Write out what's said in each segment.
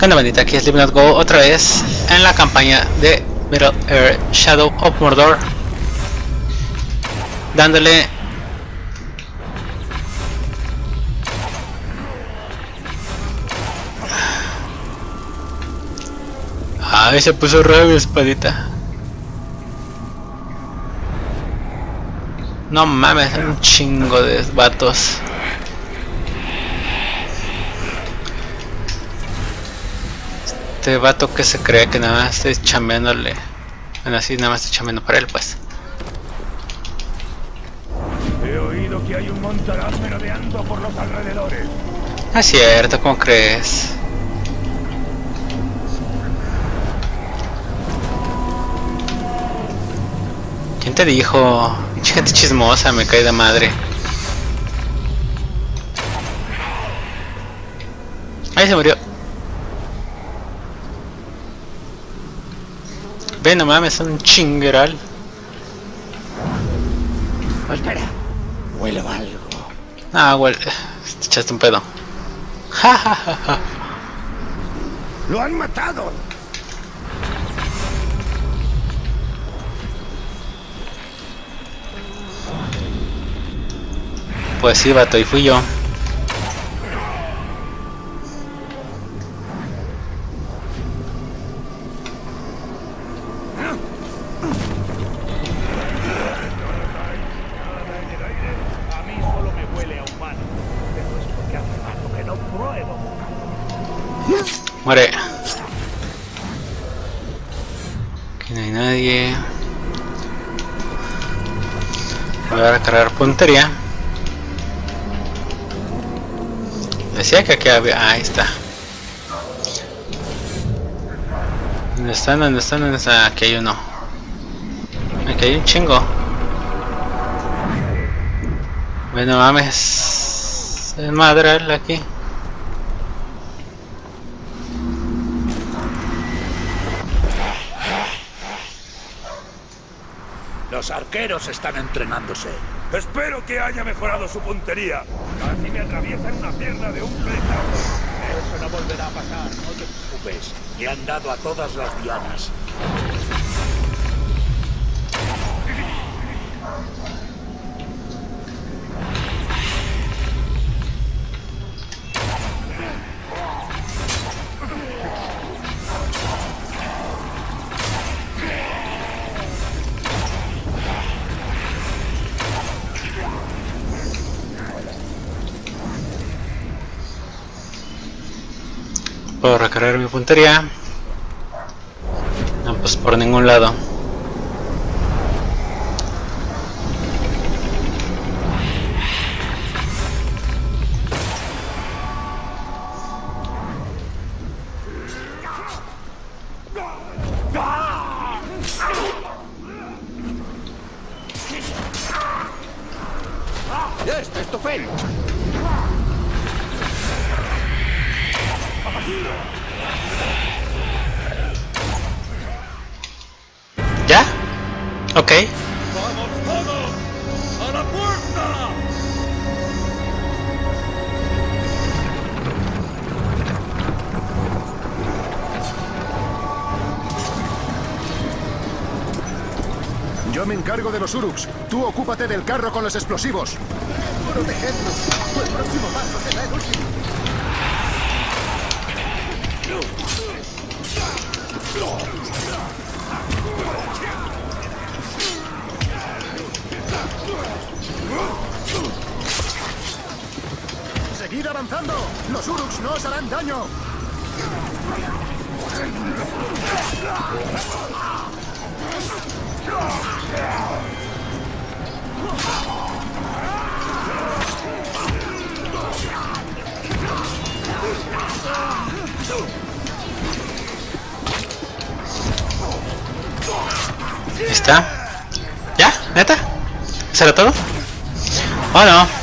¿Qué onda? Aquí es Live Go otra vez en la campaña de Middle Earth Shadow of Mordor dándole Ay, se puso mi espadita No mames, un chingo de vatos Este vato que se cree que nada más estoy chambeándole. Bueno, así nada más estoy chambeando para él, pues. He oído que hay un montaraz merodeando por los alrededores. Ah, cierto, ¿cómo crees? ¿Quién te dijo? Gente chismosa, me cae de madre. Ahí se murió. Ve, no mames, son un chingueral. Espera, huelo algo. Ah, güey, te echaste un pedo. Ja, ja, ja, ja. ¡Lo han matado! Pues sí, vato, y fui yo. Muere. Aquí no hay nadie. Voy a cargar puntería. Decía que aquí había... Ah, ahí está. ¿Dónde están? ¿Dónde están? ¿Dónde están? Aquí hay uno. Aquí hay un chingo. Bueno, mames. Es madre aquí. Los arqueros están entrenándose. Espero que haya mejorado su puntería. Casi me atraviesan una pierna de un flechazo. Eso no volverá a pasar, no te preocupes. Le han dado a todas las dianas. Mi puntería. No, pues por ningún lado. ¿Ya? Ok. ¡Vamos todos! ¡A la puerta! Yo me encargo de los Uruks. Tú ocúpate del carro con los explosivos. Protegednos. Tu próximo paso será el último. ¡Seguid avanzando! ¡Los Uruks no os harán daño! Está. ¿Ya? ¿Neta? ¿Eso era todo? ¿O no?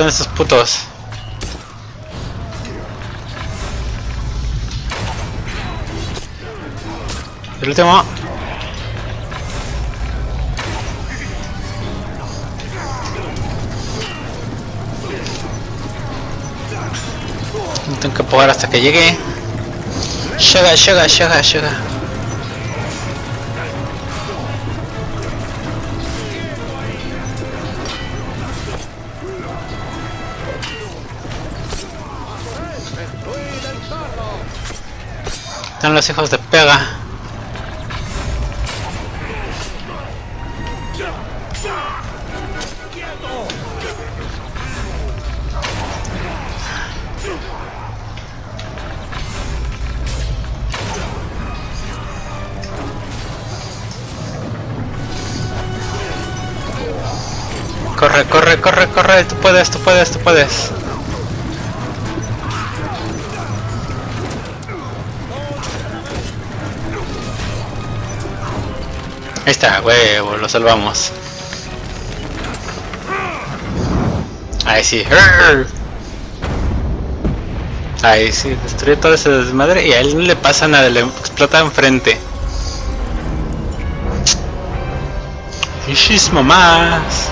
Son estos putos. El último. No tengo que apagar hasta que llegue. Llega, llega, llega, llega. Están los hijos de pega. Corre, corre, corre, corre, tú puedes, tú puedes, tú puedes. Ahí está, huevo, lo salvamos. Ahí sí. Ahí sí, destruye todo ese desmadre y a él no le pasa nada, le explota enfrente. Muchísimo más.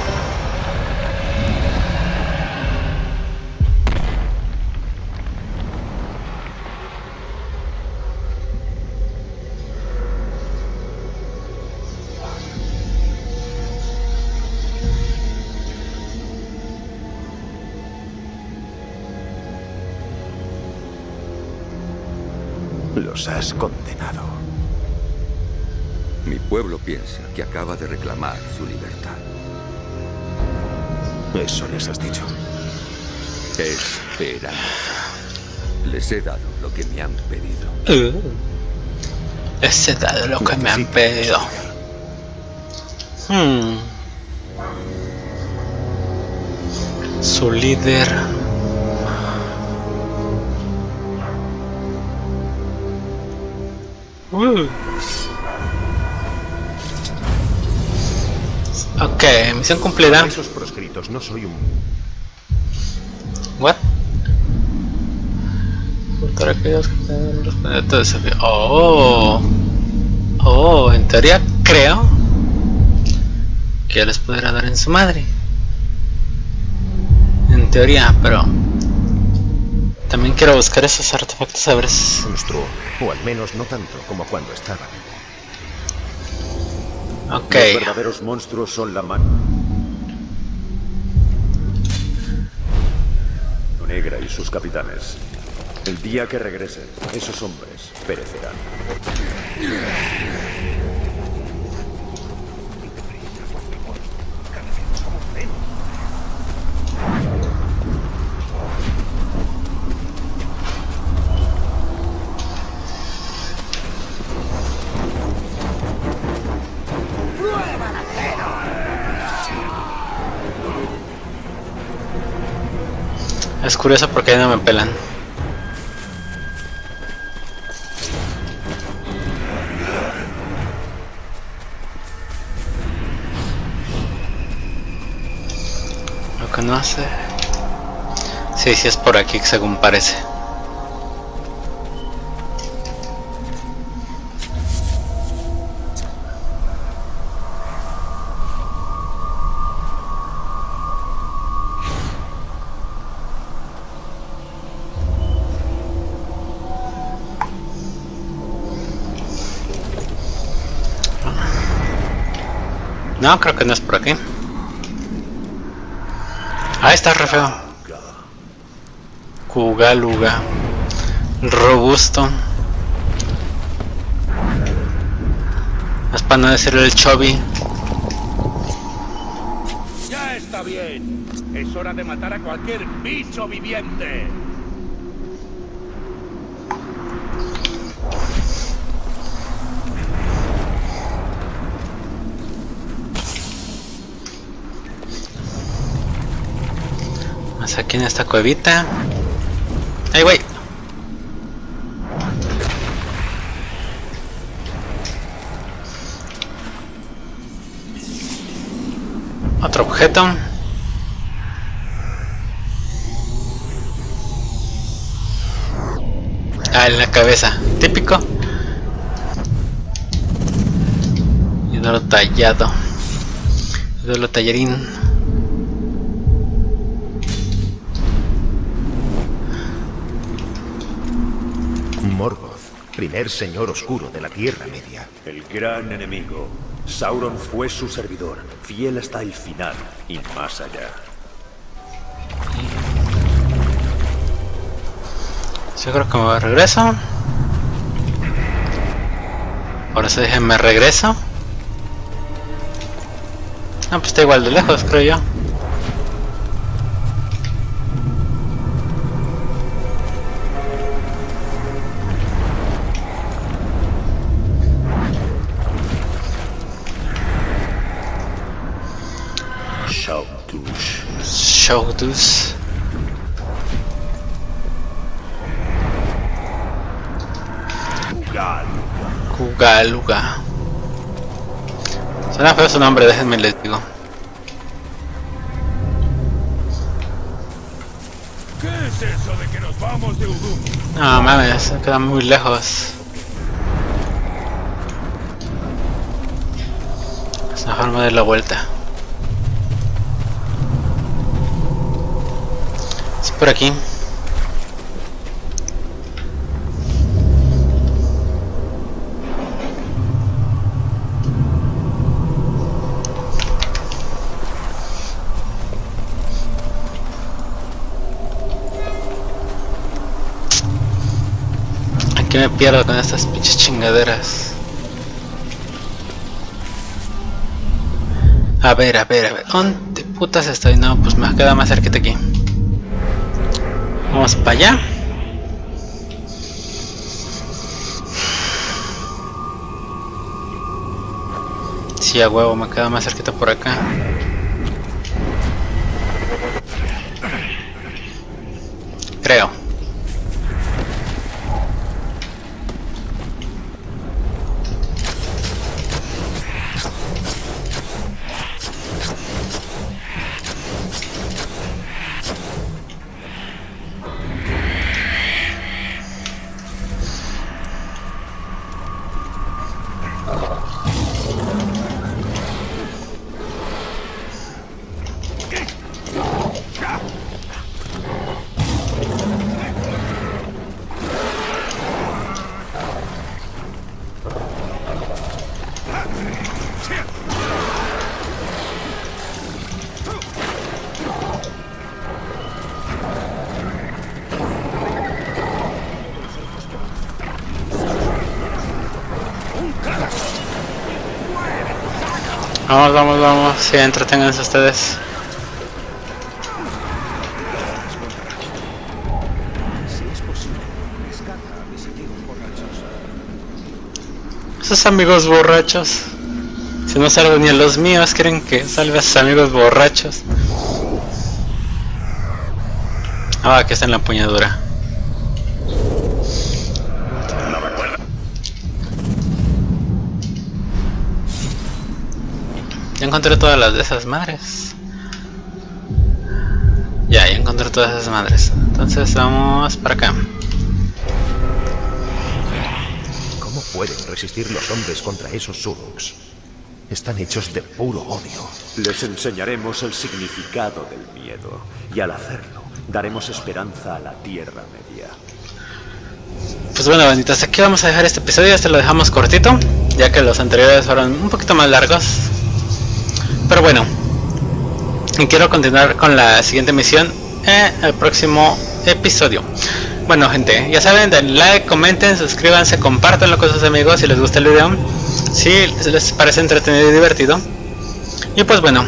Los has condenado. Mi pueblo piensa que acaba de reclamar su libertad. Eso les has dicho. Esperanza. Les he dado lo que me han pedido. Uh, ese dado lo que me han pedido. Hmm. Su líder. Uh. Ok, misión cumplida. Esos proscritos, no soy un... What? Oh. Oh, en teoría creo que les podrá dar en su madre. En teoría, pero también quiero buscar esos artefactos a ver si... monstruo. O al menos no tanto como cuando estaba vivo. Ok. Los verdaderos monstruos son la mano. Negra y sus capitanes. El día que regresen, esos hombres perecerán. Es curioso porque no me pelan. Lo que no sé. Sí, sí es por aquí según parece. No, creo que no es por aquí. Ah, está re feo. Kugaluga. Robusto. Es para no decirle el Chobi. Ya está bien. Es hora de matar a cualquier bicho viviente. Aquí en esta cuevita. ¡Ay, güey! Otro objeto. Ah, en la cabeza. Típico. Ídolo tallado. Ídolo tallerín. Morgoth, primer señor oscuro de la Tierra Media. El gran enemigo. Sauron fue su servidor, fiel hasta el final y más allá. Yo creo que me regreso. Ahora se dejen, me regreso. Ah, pues está igual de lejos, creo yo. Gal. Kugaluga. Suena feo su nombre, déjenme les digo. ¿Qué es eso de que nos vamos de Udum? No mames, queda muy lejos. Es una forma de la vuelta. Por aquí. Aquí me pierdo con estas pinches chingaderas. A ver, a ver, a ver. ¿Dónde putas estoy? No, pues me queda más cerquita aquí. Vamos para allá. Sí, a huevo, me queda más cerquita por acá. Creo. Vamos, vamos, vamos. Sí, entreténganse ustedes. Esos amigos borrachos. Si no salvo ni a los míos, creen que salve a sus amigos borrachos. Ah, que está en la empuñadura. Ya encontré todas las de esas madres. Ya, ya encontré todas esas madres. Entonces vamos para acá. ¿Cómo pueden resistir los hombres contra esos Suruks? Están hechos de puro odio. Les enseñaremos el significado del miedo y al hacerlo daremos esperanza a la Tierra Media. Pues bueno, banditas, aquí vamos a dejar este episodio. Este lo dejamos cortito, ya que los anteriores fueron un poquito más largos. Pero bueno, quiero continuar con la siguiente misión en el próximo episodio. Bueno, gente, ya saben, den like, comenten, suscríbanse, compártanlo con sus amigos si les gusta el video. Si les parece entretenido y divertido. Y pues bueno,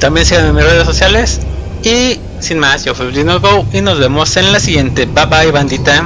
también síganme en mis redes sociales. Y sin más, yo fui Blino y nos vemos en la siguiente. Bye bye, bandita.